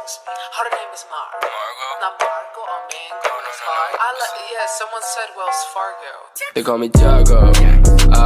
Her name is Mar. Margo? Not Margo or Mango. No, no, no. I like. Yeah, someone said Wells Fargo. They call me Jago. I